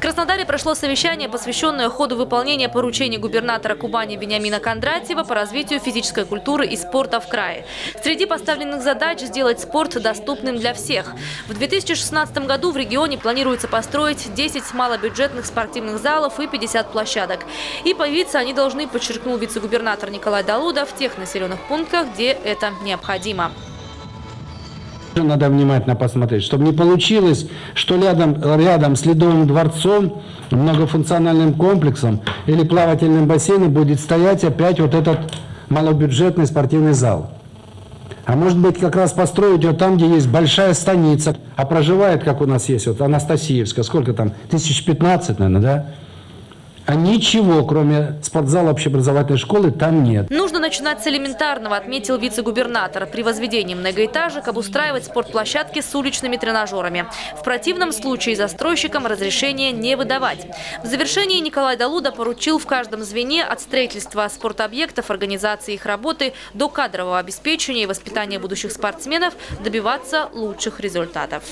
В Краснодаре прошло совещание, посвященное ходу выполнения поручений губернатора Кубани Вениамина Кондратьева по развитию физической культуры и спорта в крае. Среди поставленных задач – сделать спорт доступным для всех. В 2016 году в регионе планируется построить 10 малобюджетных спортивных залов и 50 площадок. И появиться они должны, подчеркнул вице-губернатор Николай Далуда, в тех населенных пунктах, где это необходимо. Надо внимательно посмотреть, чтобы не получилось, что рядом, рядом с Ледовым дворцом, многофункциональным комплексом или плавательным бассейном будет стоять опять вот этот малобюджетный спортивный зал. А может быть, как раз построить его там, где есть большая станица, а проживает, как у нас есть, вот Анастасиевская, сколько там, тысяч пятнадцать, наверное, да? А ничего, кроме спортзала общеобразовательной школы, там нет. Нужно начинать с элементарного, отметил вице-губернатор. При возведении многоэтажек обустраивать спортплощадки с уличными тренажерами. В противном случае застройщикам разрешение не выдавать. В завершении Николай Далуда поручил в каждом звене от строительства спортобъектов, организации их работы до кадрового обеспечения и воспитания будущих спортсменов добиваться лучших результатов.